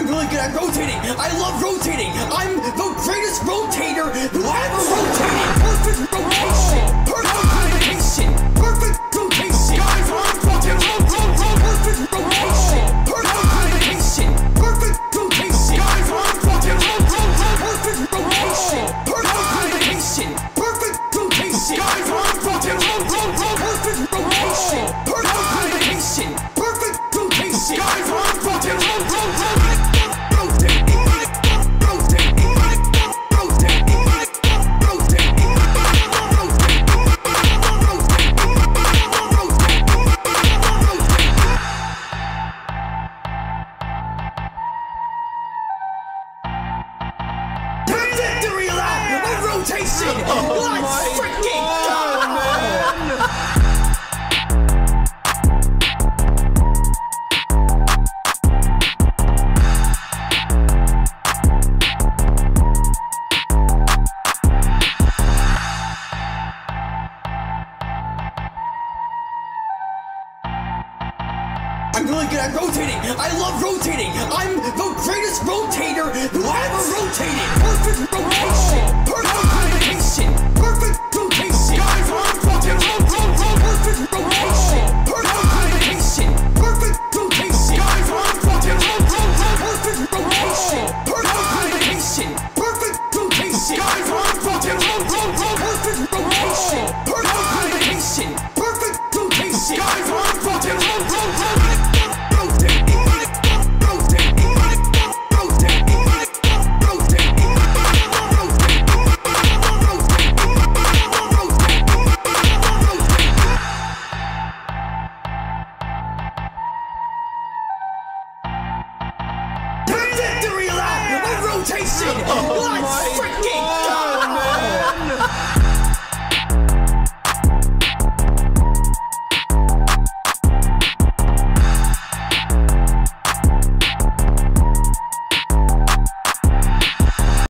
I'm really good at rotating. I love rotating. I'm rotation. Oh Let's freaking God, go! I'm really good at rotating. I love rotating. I'm rotation. Oh Let's freaking